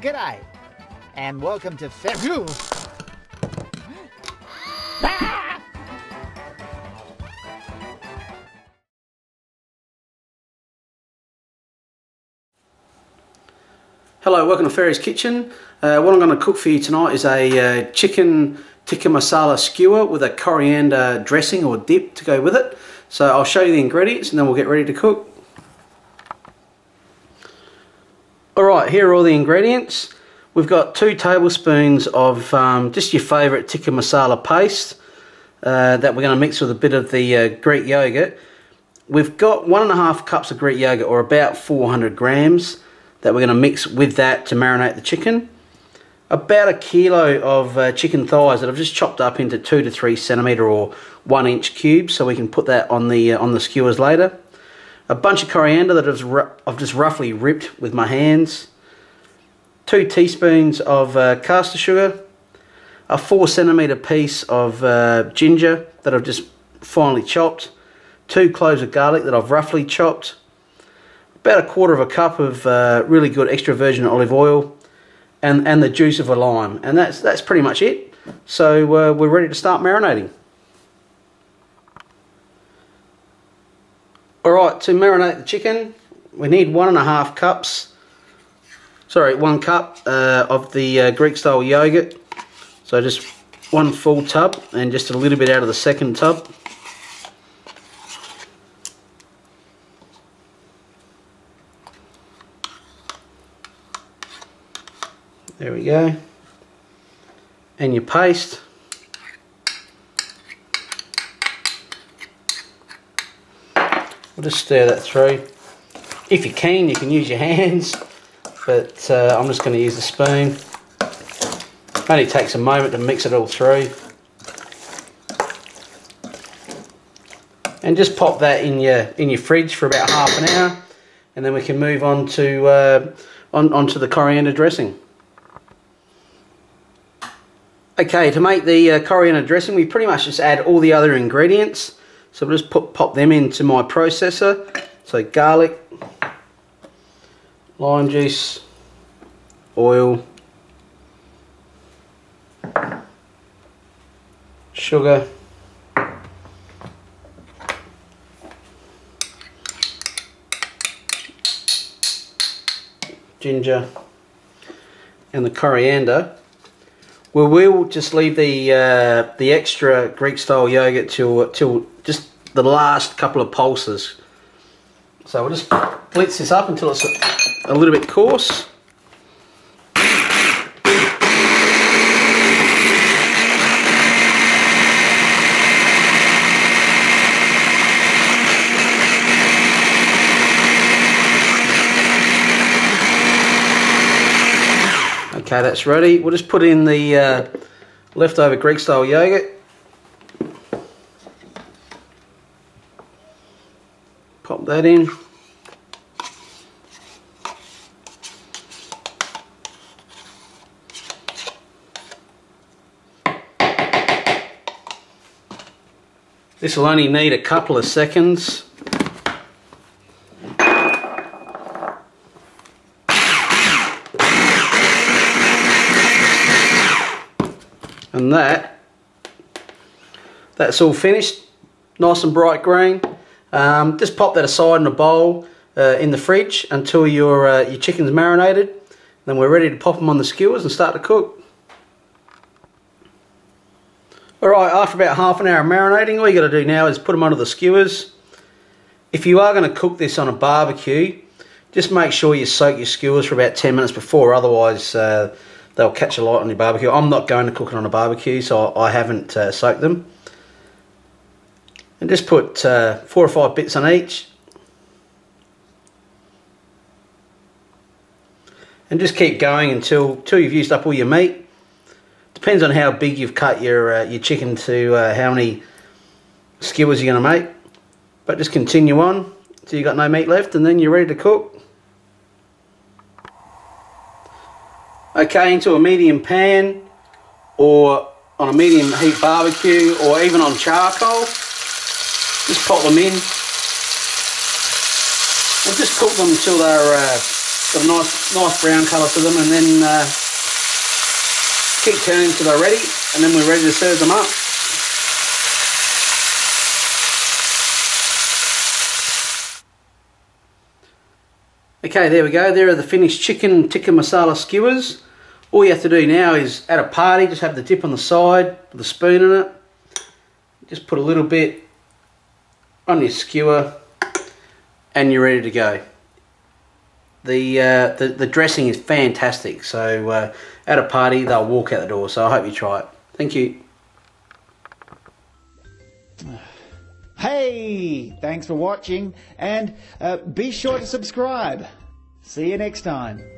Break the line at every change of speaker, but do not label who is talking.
G'day, and welcome to Fe-
Hello, welcome to Fairy's Kitchen. Uh, what I'm going to cook for you tonight is a uh, chicken tikka masala skewer with a coriander dressing or dip to go with it. So I'll show you the ingredients and then we'll get ready to cook. Alright, here are all the ingredients. We've got two tablespoons of um, just your favourite tikka masala paste uh, that we're going to mix with a bit of the uh, Greek yogurt. We've got one and a half cups of Greek yogurt or about 400 grams that we're going to mix with that to marinate the chicken. About a kilo of uh, chicken thighs that I've just chopped up into two to three centimetre or one inch cubes so we can put that on the, uh, on the skewers later. A bunch of coriander that I've, just roughly ripped with my hands. Two teaspoons of uh, caster sugar. A four centimetre piece of uh, ginger that I've just finely chopped. Two cloves of garlic that I've roughly chopped about a quarter of a cup of uh, really good extra virgin olive oil and, and the juice of a lime. And that's, that's pretty much it. So uh, we're ready to start marinating. Alright, to marinate the chicken, we need one and a half cups, sorry, one cup uh, of the uh, Greek style yogurt. So just one full tub and just a little bit out of the second tub. There we go. And your paste. We'll just stir that through. If you can, you can use your hands, but uh, I'm just going to use the spoon. Only takes a moment to mix it all through. And just pop that in your in your fridge for about half an hour, and then we can move on to uh, on onto the coriander dressing. Okay, to make the uh, coriander dressing, we pretty much just add all the other ingredients. So we'll just put, pop them into my processor. So garlic, lime juice, oil, sugar, ginger, and the coriander. Well, we'll just leave the uh, the extra Greek style yogurt till till just the last couple of pulses. So we'll just blitz this up until it's a, a little bit coarse. Okay, that's ready. We'll just put in the uh, leftover Greek style yogurt. Pop that in. This will only need a couple of seconds. And that that's all finished. Nice and bright green. Um, just pop that aside in a bowl uh, in the fridge until your uh, your chicken's marinated. Then we're ready to pop them on the skewers and start to cook. Alright after about half an hour of marinating all you got to do now is put them onto the skewers. If you are going to cook this on a barbecue just make sure you soak your skewers for about 10 minutes before otherwise uh, they'll catch a light on your barbecue. I'm not going to cook it on a barbecue, so I haven't uh, soaked them. And just put uh, four or five bits on each. And just keep going until, until you've used up all your meat. Depends on how big you've cut your, uh, your chicken to uh, how many skewers you're going to make. But just continue on until you've got no meat left and then you're ready to cook. Okay into a medium pan or on a medium heat barbecue or even on charcoal just pop them in and just cook them until they're uh, Got a nice, nice brown colour to them, and then uh, keep turning until they're ready, and then we're ready to serve them up. Okay, there we go. There are the finished chicken tikka masala skewers. All you have to do now is at a party, just have the dip on the side with a spoon in it. Just put a little bit on your skewer and you're ready to go. The, uh, the, the dressing is fantastic. So uh, at a party, they'll walk out the door. So I hope you try it. Thank you.
Hey, thanks for watching and uh, be sure to subscribe. See you next time.